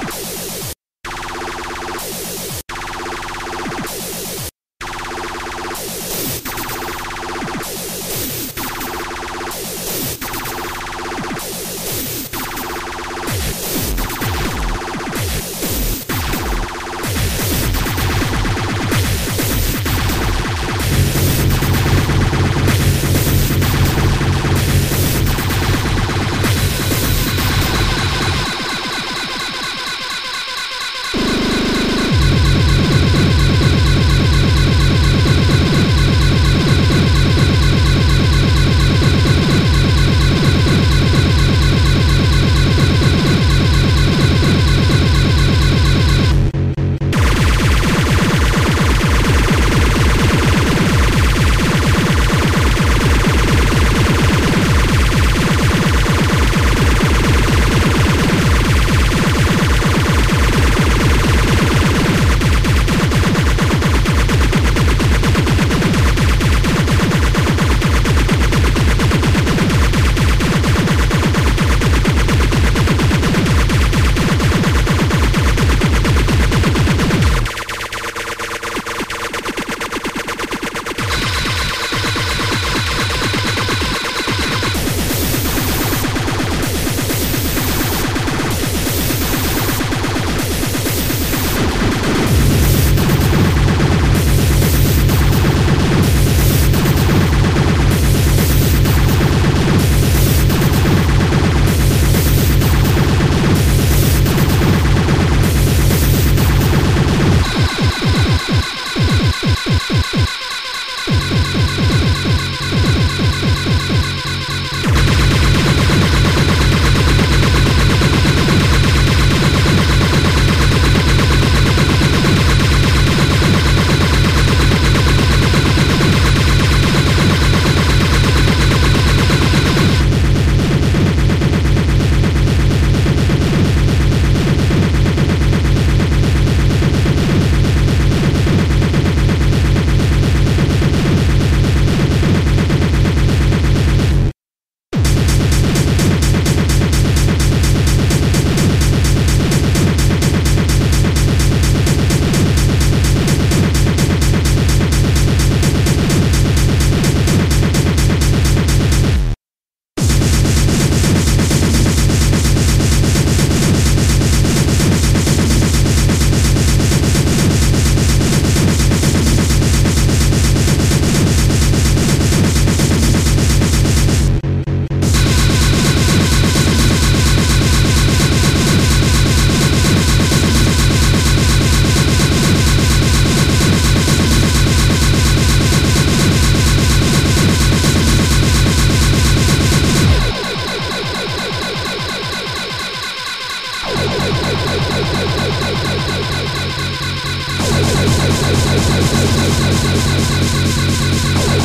Thank you. I'll